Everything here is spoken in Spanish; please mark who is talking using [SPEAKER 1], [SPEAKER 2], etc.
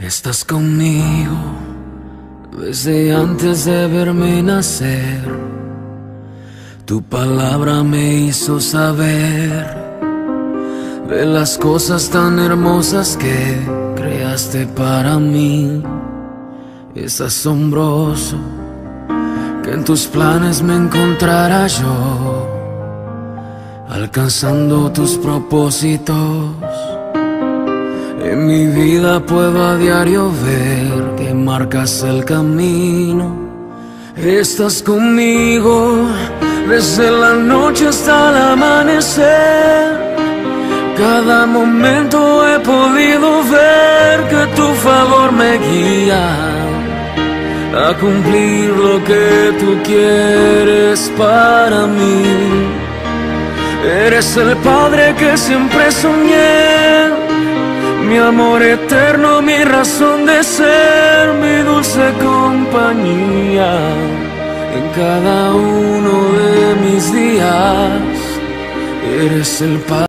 [SPEAKER 1] Estás conmigo desde antes de verme nacer. Tu palabra me hizo saber de las cosas tan hermosas que creaste para mí. Es asombroso que en tus planes me encontrara yo, alcanzando tus propósitos en mi vida puedo a diario ver que marcas el camino. Estás conmigo desde la noche hasta el amanecer. Cada momento he podido ver que tu favor me guía a cumplir lo que tú quieres para mí. Eres el Padre que siempre soñé mi amor eterno, mi razón de ser, mi dulce compañía en cada uno de mis días. Eres el Padre.